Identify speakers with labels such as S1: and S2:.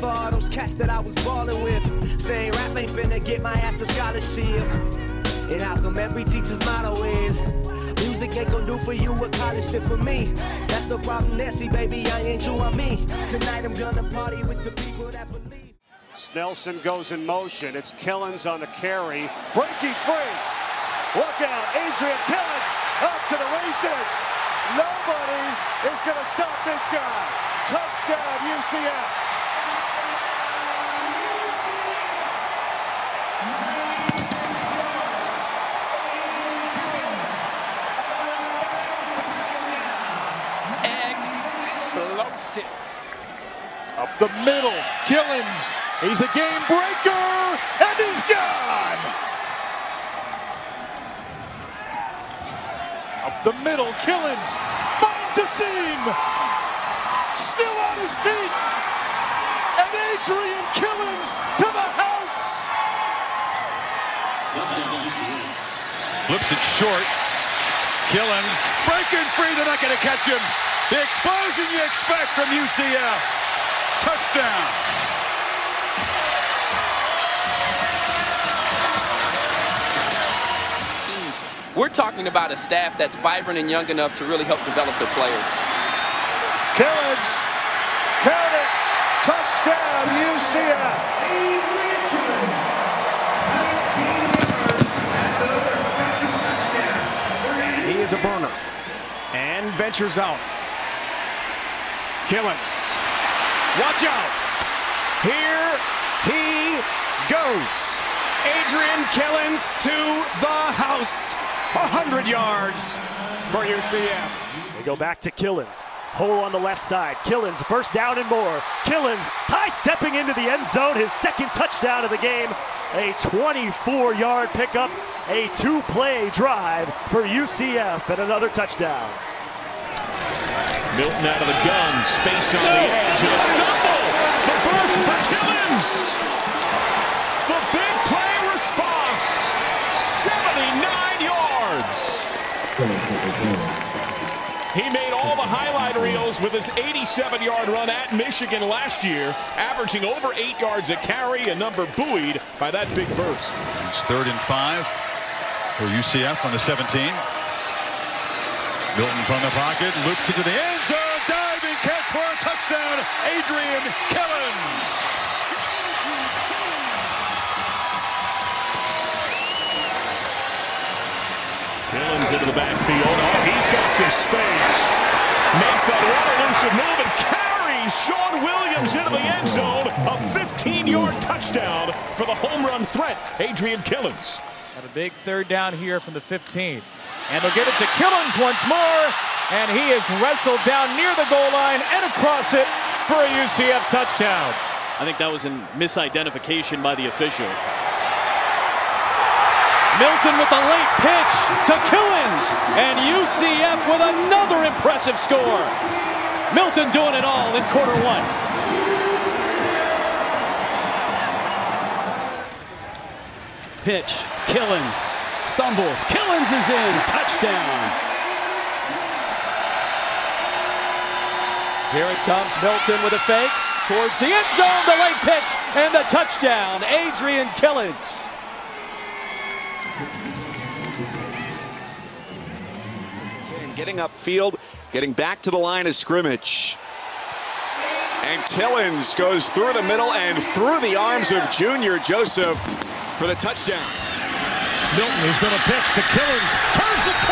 S1: for all those cats that I was ballin' with. Saying rap ain't finna get my ass a scholarship. And how come every teacher's motto is Music ain't gonna do for you what college did for me. That's the problem, Nancy, baby. I ain't you, I'm me. Tonight I'm gonna party with the people that believe.
S2: Snelson goes in motion. It's Killins on the carry. Breaking free. Look out. Adrian Killins up to the races. Nobody is to stop this guy. Touchdown, UCF.
S3: Explosive.
S4: Up the middle, Killins. He's a game breaker, and he's gone. Up the middle, Killins finds a seam. Still on his feet. And Adrian Killins to the house.
S5: Flips it short. Killins breaking free. They're not going to catch him. The explosion you expect from UCF. Touchdown.
S3: We're talking about a staff that's vibrant and young enough to really help develop their players.
S2: Killins. Count it. Touchdown, UCF.
S6: He is a burner and ventures out. Killins. Watch out. Here he goes. Adrian Killins to the house. 100 yards for UCF.
S7: They go back to Killins. Hole on the left side. Killins, first down and more. Killins high stepping into the end zone, his second touchdown of the game. A 24 yard pickup, a two play drive for UCF, and another touchdown.
S8: Milton out of the gun, space on the edge, and a stumble. The burst for Killins. The big play response. 79 yards. He made all the highlight reels with his 87-yard run at Michigan last year, averaging over eight yards a carry, a number buoyed by that big burst.
S5: It's third and five for UCF on the 17. Milton from the pocket, loops into the end zone, diving catch for a touchdown, Adrian Killins.
S8: Killins into the backfield. Oh, he's got some space. Makes that one elusive move and carries Sean Williams into the end zone. A 15-yard touchdown for the home run threat, Adrian Killins.
S9: Got a big third down here from the 15. And they'll get it to Killins once more. And he is wrestled down near the goal line and across it for a UCF touchdown.
S10: I think that was a misidentification by the official. Milton with a late pitch to Killins, and UCF with another impressive score. Milton doing it all in quarter one.
S11: Pitch, Killins, stumbles, Killins is in, touchdown.
S12: Here it comes, Milton with a fake towards the end zone, the late pitch, and the touchdown, Adrian Killins.
S13: Getting upfield, getting back to the line of scrimmage. And Killins goes through the middle and through the arms of Junior Joseph for the touchdown.
S8: Milton is going to pitch to Killins. Turns the